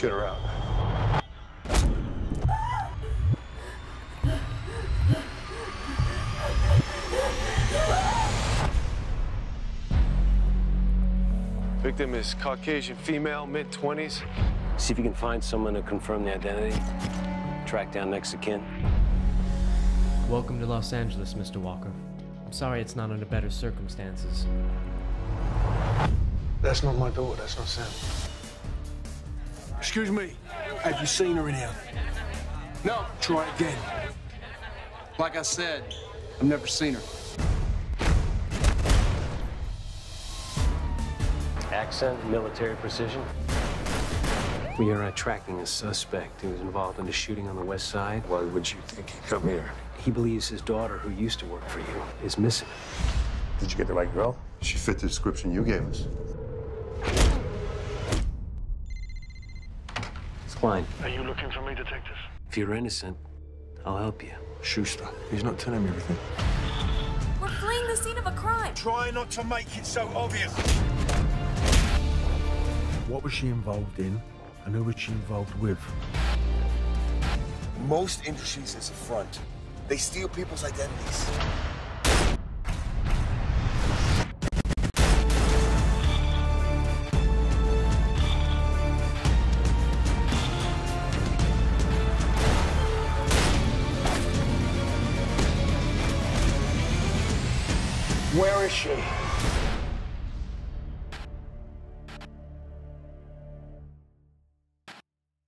get her out. Victim is Caucasian female, mid 20s. See if you can find someone to confirm the identity. Track down next of kin. Welcome to Los Angeles, Mr. Walker. I'm sorry it's not under better circumstances. That's not my daughter. That's not Sam. Excuse me. Have you seen her in here? No. Try again. Like I said, I've never seen her. Accent, military precision. We are uh, tracking a suspect who was involved in the shooting on the west side. Why would you think he'd come here? He believes his daughter, who used to work for you, is missing. Did you get the right girl? She fit the description you gave us. It's Klein. Are you looking for me, detective? If you're innocent, I'll help you. Schuster. He's not telling me everything. We're fleeing the scene of a crime. Try not to make it so obvious. What was she involved in, and who was she involved with? Most industries is a front. They steal people's identities. Where is she?